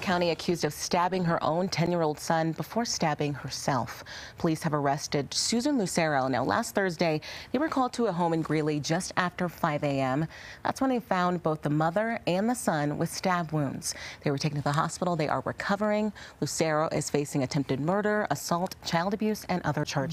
County accused of stabbing her own 10-year-old son before stabbing herself. Police have arrested Susan Lucero. Now, last Thursday, they were called to a home in Greeley just after 5 a.m. That's when they found both the mother and the son with stab wounds. They were taken to the hospital. They are recovering. Lucero is facing attempted murder, assault, child abuse, and other charges.